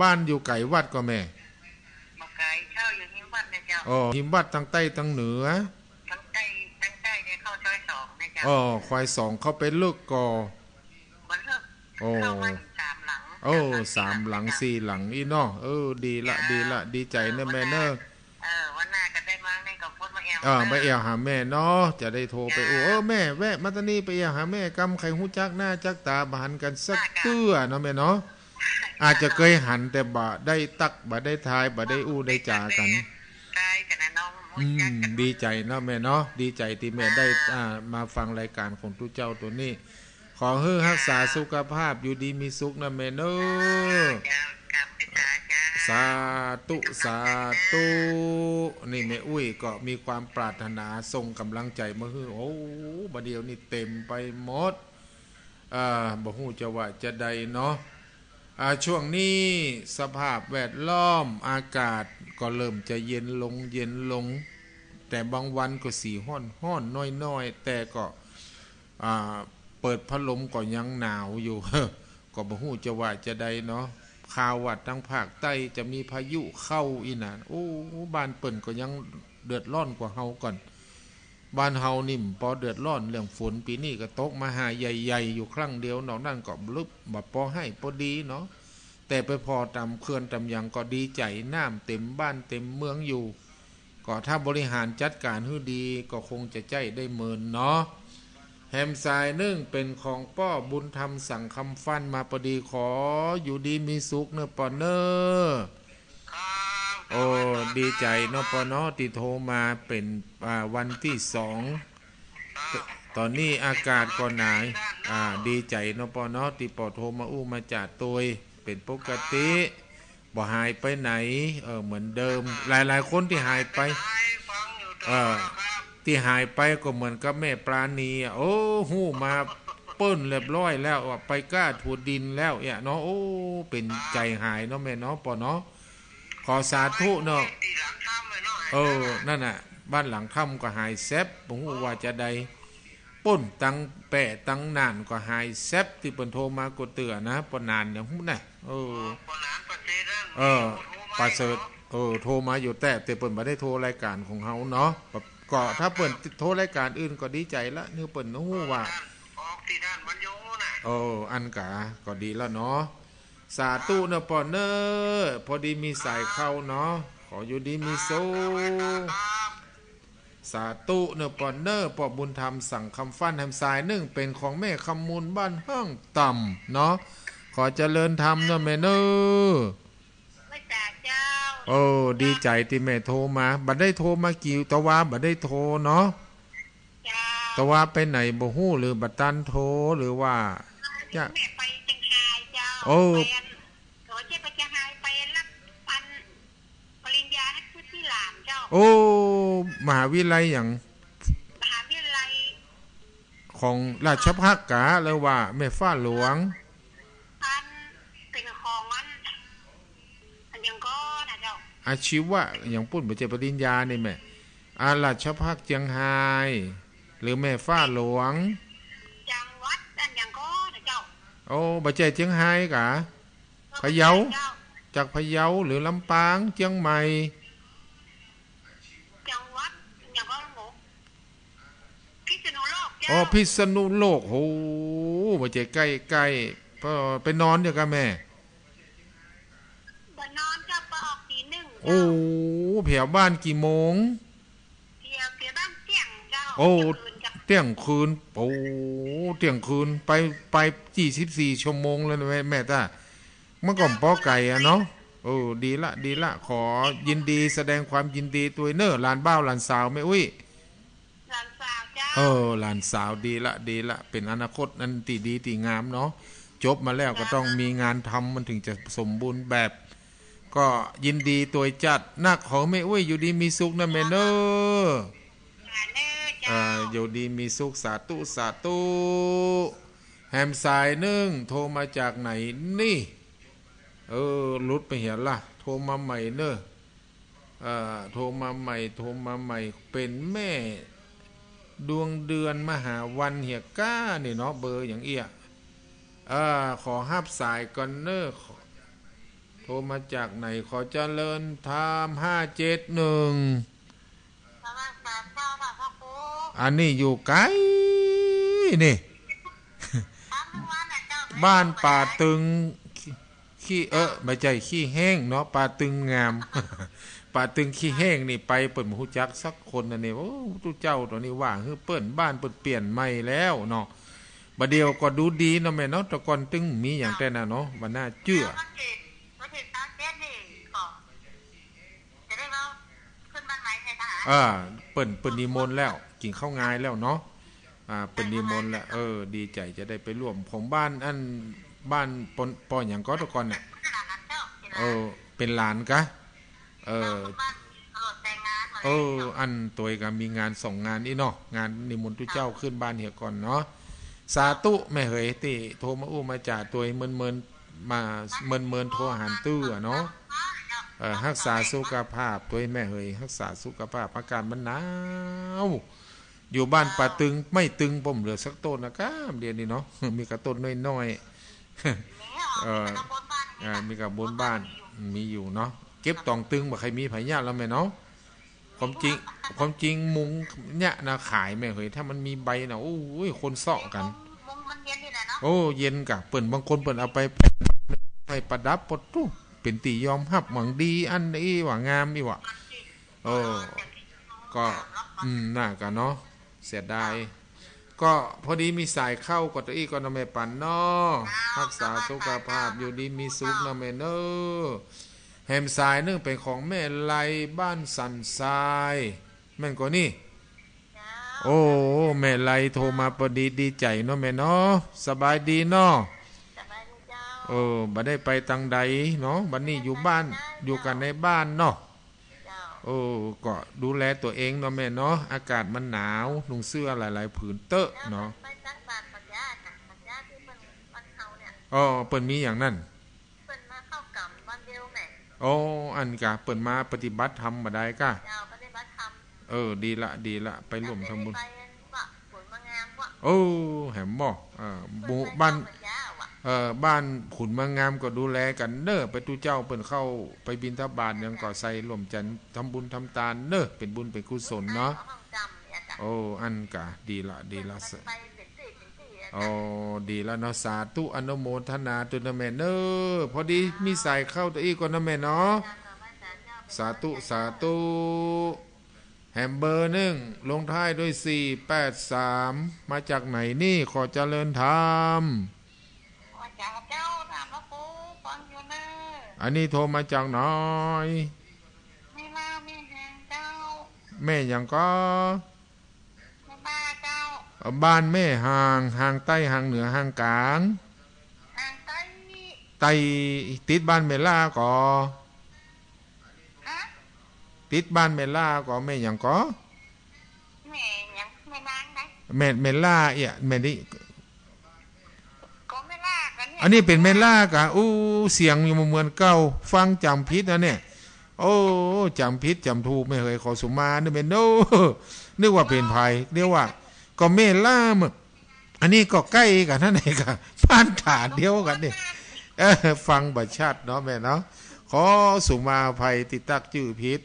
บ้านอยู่ไก่วัดก็แม่บอกไก่เช่าอยู่ที่วัดนะเจ้าอ๋อหิมวัดทางใต้ทางเหนือทั้งใต้ทั้งใต้เนี่ยเข้าซอยสองนะเจ้าอ๋อควายสองเขาไปเลิกก่อมันเลิกโอ้เข้ามาสามหลังโอ้สามหลังสี่หลังอีเนาะเออ ดีละดีละดีใจเนอะแม่เนอะเออวันหน้าก็ได้มาในกับพูดมาแอวอ่าไปเอวหาแม่เนาะจะได้โทรไปโอ้เออแม่แวะมาตานี่ไปเอวหาแม่กำไข่หูจักหน้าจักตาบหันกันสักเตื้อเนาะแม่เนาะ อาจจะเคยหันแต่บ่ได้ตักบ่ได้ทายบ่ได้อู้ได้จากันใช่กันนะน้องอืมดีใจเนาะแม่เนาะดีใจที่แม่ได้อ่ามาฟังรายการของทุกเจ้าตัวนี้ ขอให้รักษาสุขภาพอยู่ดีมีสุขนะแม่เนาะเจ้ากลับไปจ้าจ้าสาธุสาธุนี่แม่อุ้ยก็มีความปรารถนาส่งกำลังใจมาให้โอ้บัดเดียวนี่เต็มไปหมดอ่าบ่ฮู้จะว่าจะใดเนาะอ่า ช่วงนี้สภาพแวดล้อมอากาศก็เริ่มจะเย็นลงเย็นลง แต่บางวันก็สีห้อนห้อนน้อยๆ แต่ก็เปิดพัดลมก็ยังหนาวอยู่ ก็บ่ฮู้จะว่าจะใดเนาะข่าวว่าทางภาคใต้จะมีพายุเข้าอีนานโอ้บ้านเปิ่นก็ยังเดือดร้อนกว่าเฮาก่อน บ้านเฮานิ่มพอเดือดร้อนเรื่องฝนปีนี้ก็ตกมาหาใหญ่ๆ อยู่ครั้งเดียวนอกนั้นก็ลึบบ่พอให้พอดีเนาะแต่ไปพอตามเขื่อนตามหยังก็ดีใจน้ำเต็มบ้านเต็มเมืองอยู่ ก็ถ้าบริหารจัดการให้ดีก็คงจะใจได้เมินเนาะแฮมไซายนึ่งเป็นของป้อบุญธรรมสั่งคำฟันมาพอดีขออยู่ดีมีสุขเนอะปอเนอร์ โอ้ดีใจนปนาะที่โทรมาเป็นวันที่สองตอนนี้อากาศก็หนายอ่าดีใจนปนาะที่ปอโทรมาอู้มาจัดตัว เป็นปกติบ่หายไปไหนเออเหมือนเดิม หลายๆคนที่หายไปเออที่หายไปก็เหมือนกับแม่ปราณีโอ้หู้มาเปิ้นเรียบร้อยแล้วไปกล้าถูดินแล้วเนี่ยเนาะโอ้เป็นใจหายเนาะแม่เนาะปอเนาะ ขอสาธุเนาะตีหลังข้ามเลยเนาะเออนั่นน่ะ บ้านหลังค่ำก็หายแซบผมว่าจะได้ป่นตังแปะตังนานก็หายแซบที่เปิ่นโทรมาก็เตือนะปนานอย่างหุ้นน่ะเออปนานประเทศนั่นเออประเสริฐเออโทรมาอยู่แต่แต่เปิ่นบ่ได้โทรรายการของเฮาเนาะก็ถ้าเปิ่นโทรรายการอื่นก็ดีใจละนี่เปิ่นฮู้ว่าออกที่ด้านบรรยงน่ะเอออันกะก็ดีแล้วเนาะ สาธุเนอะปอเนอพอดีมีสายเข้าเนาะขออยู่ดีมีโซครับสาธุเนอปอนเนอร์ปอบุญธรรมสั่งคำฟันแฮมสายหนึ่งเป็นของแม่คำมูลบ้านห้างต่ำเนาะขอเจริญธรรมเนอะแม่เนอไม่จ่าเจ้าโอ้ดีใจที่แม่โทรมาบัดได้โทรมากี่ตะวาบัดได้โทรเนาะเจ้าตะวาไปไหนบ่ฮู้หรือบัดตันโทรหรือว่าจ้ะแม่ไป โอ้ไปนโอ้เจ๊ไปเชียงรายไปรับปันปริญญาให้ผู้ที่หลานเจ้า โอ้ มหาวิทยาลัยอย่างมหาวิทยาลัยของราชภัฏกาเลยว่าแม่ฟ้าหลวงอันเป็นของอันอันยังก็นะเจ้าอาชีวะอย่างปุ่นบ่เจปริญญานี่แม่อาราชภัฏเจียงไฮ้หรือแม่ฟ้าหลวงจั โอ้บ่ใจเจียงไฮ้กะพะเยาจ้จากพะเยาหรือลำปางเจียงใหม่จังหวัดยังก็หมูพิษณุโลกเจ้าอ๋อพิษณุโลกโหบ่ใจใกล้ใกล้ๆก็ไปนอนเดี๋ยวกับแม่บนนอนจะไปออกตีหนึ่งโอ้แผวบ้านกี่โมงเพียวเพียวบ้านเตี้ยงเจ้าโอ้ เที่ยงคืนจ้ะเที่ยงคืนโอ้เที่ยงคืนไปไป24ชั่วโมงแล้วนะแม่แม่ตาเมื่อก่อนปอไก่อะเนาะโอ้ดีละดีละ ขอยินดีแสดงความยินดีตัวเนอร์หลานบ้าวหลานสาวแม่อุ้ยหลานสาวเจ้าเออหลานสาวดีละดีละ เป็นอนาคตนั้นตีดีตีงามเนาะจบมาแล้วก็ต้องมีงานทำมันถึงจะสมบูรณ์แบบ ก็ยินดีตัวจัดนักของแม่อุ้ยอยู่ดีมีสุขนะแม่เนอหาเน อยู่ดีมีสุขสาธุสาธุแฮมสายหนึ่งโทรมาจากไหนนี่ เออหลุดไปเห็นละโทรมาใหม่เนอะโทรมาใหม่โทรมาใหม่เป็นแม่ ดวงเดือนมหาวันเหียก้านี่เนาะเบอร์อย่างเอี้ยเออขอห้าบสายก่อนเนอะขอโทรมาจากไหนขอเจริญธรรมห้าเจ็ดหนึ่ง สวัสดีเจ้าค่ะพ่อครู อันนี้อยู่ไกลนี่ทำทุกวันน่ะเจ้าบ้านป่าตึงขี้ขี้เออไม่ใช่ขี้แห้งเนาะป่าตึงงามป่าตึงขี้แห้งนี่ไปเปิดหูจักสักคนนะนี่โอ้ทุเจ้าตัวนี้ว่าเฮ้เปิ้นบ้านเปิดเปลี่ยนใหม่แล้วเนาะบัดเดียวก็ดูดีเนาะแม่เนาะแต่ก่อนตึงมีอย่างแต่น่ะเนาะบัดหน้าเจื้อวันที่วันที่สามเจ็ดนี่ก็จะได้เราขึ้นบ้านใหม่ไงทหารอ่าเปิ่นเปิ่นนิมนต์แล้วกินข้าวงายแล้วเนาะอ่าเปิ่นนิมนต์แล้วเออ ดีใจจะได้ไปร่วม ผมบ้านอันบ้านปนปออย่างก็ตะกอนเนี่ยขนาดนั้นเจ้าที่เออ เป็นหลานกะเออบ้านตลอดแต่งงานมาเอเลยออันตัวก็มีงานส่งงานนี่เนาะงานนิมนต์ทุเจ้าขึ้นบ้านเหียก่อนเนาะสาธุแม่เหยติโทรมาอู้มาจ่าตัวเมินเมินๆมาเมินเมินๆโทรหันตื้ออะเนาะเอ่อรักษาสุขภาพตัวแม่เฮยรักษาสุขภาพอาการมันหนาว อยู่บ้านป่าตึงไม่ตึงผมเหลือสักต้นนะครับเดี๋ยวนี้เนาะมีกระต้นน้อยๆเอออ่ามีกับบนบ้านมีอยู่เนาะเก็บตองตึงบ่ใครมีพยาธิแล้วแม่เนาะความจริงความจริงมุงเนี่ยนะขายแม่เฮยถ้ามันมีใบนะโอ้ยคนเสาะกันมุงมันเย็นนี่แหละเนาะโอ้เย็นกะเปิ่นบางคนเปิ่นเอาไปไปประดับปดตู้เป็นตียอมรับหวังดี อันนี้ว่างามอีว่ะเออก็อืมน่ากันเนาะ เสียดาย ก็พอดีมีสายเข้าก็ตัวอีกก็นำแม่ปันเนาะรักษาสุขภาพอยู่ดีมีสุขนะแม่เนอแฮมสายนึงเป็นของแม่ไลบ้านสันทรายแม่นก็นี่โอ้แม่ไลโทรมาพอดีดีใจเนาะแม่เนาะสบายดีเนาะสบายดีเจ้าเออบ่ได้ไปตังใดเนาะบัดนี้อยู่บ้านอยู่กันในบ้านเนาะเจ้า โอ้ก็ดูแลตัวเองเนาะแม่เนาะอากาศมันหนาวนุ่งเสื้อหลายๆผืนเตอะเนาะไปตั้งบาตรปัญญาค่ะปัญญาที่มันมันเขาเนี่ยอ๋อเปิ่นมีอย่างนั้นเป็นมาเข้ากรรมวันเดียวแม่โอ้อันกะเปิ่นมาปฏิบัติธรรมบ่ได้กะเจ้าปฏิบัติธรรมเออดีละดีละไปร่วมทำบุญไปว่าผลมางามว่าโอ้แหมบ่เออหมู่บ้านปัญญาว่ะ เออบ้านขุนเมางามก็ดูแลกันเน้อไปตุเจ้าเปิ่นเข้าไปบิณฑบาตยังก็ใส่ร่มจันทร์ทำบุญทำทานเน้อเป็นบุญเป็นกุศลเนาะโอ้อันกะดีละดีละสไปเป็นสี่เป็นสี่อะโอ้ดีละเนาะสาธุอนุโมทนาตุนแม่เนอพอดีมีสายเข้าตัวอีกก่อนนะแม่เนาะสาธุสาธุแฮมเบอร์หนึ่งลงท้ายด้วย 483 มาจากไหนนี่ขอเจริญธรรม ว่าเจ้าเจ้าถามว่าปู ฟังอยู่เนอะอันนี้โทรมาจากหน้อยไม่ลาไม่แหงเจ้า แม่ยังก็ไม่บ้าเจ้าบ้านแม่ห่างห่างใต้ห่างเหนือห่างกลางห่างไกลใต้ติดบ้านเมล่าก็ฮะติดบ้านเมล่าก็แม่ยังก็แม่ยังไม่นางได้แม่เมล่าเอี่ยแม่นี่ อันนี้เป็นเมล่ากะอู้เสียงอยู่เหมือนเก่าฟังจำผิดนะเนี่ย โอ้จำผิดจำถูกไม่เคยขอสุมานี่เป็นโนนึกว่าเป็นภัยเรียกว่า ก็เมล่ามึกอันนี้ก็ใกล้กันนั่นเองค่ะบ้านถาดเดียวกันเนี่เออฟังบัชัดเนาะแม่เนาะขอสุมาภัยติดตักจื้อผิด